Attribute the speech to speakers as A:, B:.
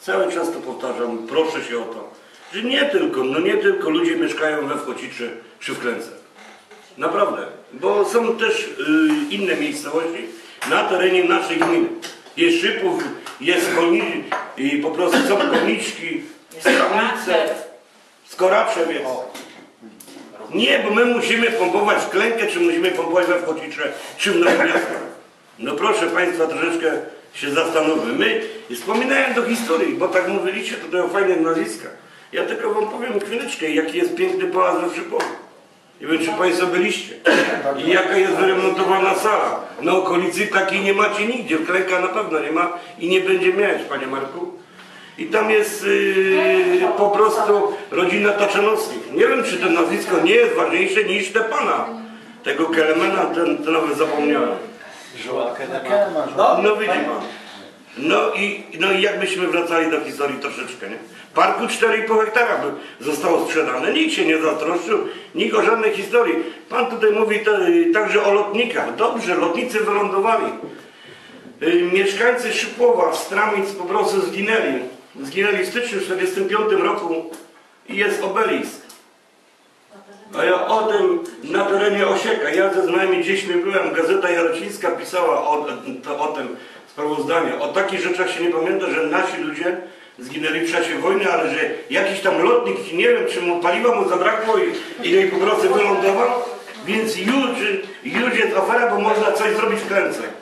A: Cały czas to powtarzam, proszę się o to, że nie tylko, no nie tylko ludzie mieszkają we Wchociczy czy w Klęce. Naprawdę, bo są też y, inne miejscowości na terenie naszej gminy. Jest Szypów, jest Koni, i po prostu są Koniczki, Stramice, Skoraczew jest. Nie, bo my musimy pompować w Klękę, czy musimy pompować we Wchocicze, czy w Nowym Miasto. No proszę Państwa, troszeczkę się zastanówmy. My, wspominałem do historii, bo tak mówiliście tutaj o fajnych nazwiskach. Ja tylko Wam powiem chwileczkę, jaki jest piękny pałac we Szypowie. Nie wiem, czy Państwo byliście. I jaka jest wyremontowana sala. Na okolicy takiej nie macie nigdzie. W Klęka na pewno nie ma i nie będzie mieć, Panie Marku. I tam jest yy, po prostu rodzina Taczanowskich. Nie wiem, czy to nazwisko nie jest ważniejsze niż te pana. Tego Kelemena, ten, ten nawet zapomniałem.
B: No,
A: No widzi pan. No i, no i jakbyśmy wracali do historii troszeczkę, nie? Parku 4,5 hektara by zostało sprzedane. Nikt się nie zatroszczył, nikt o żadnej historii. Pan tutaj mówi te, także o lotnikach. Dobrze, lotnicy wylądowali. Y, Mieszkańcy Szypłowa, Stramic po prostu zginęli. Zginęli w styczniu 1945 roku i jest obelisk. A ja o tym na terenie Osieka, ja ze znajomymi dziećmi byłem, Gazeta Jarocińska pisała o, o tym sprawozdania. O takich rzeczach się nie pamięta, że nasi ludzie zginęli w czasie wojny, ale że jakiś tam lotnik, nie wiem, czy mu paliwa mu zabrakło i, i po prostu wylądował. Więc już, już jest afera, bo można coś zrobić w klęce.